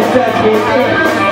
touch me, touch me.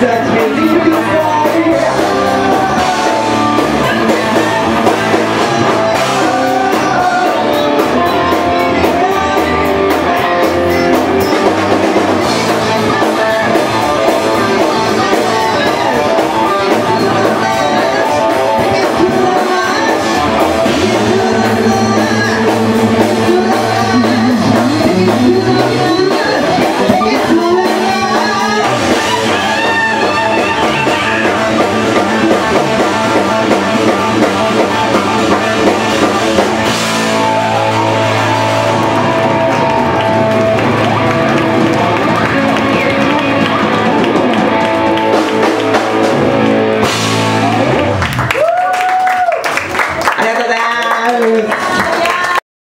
Jack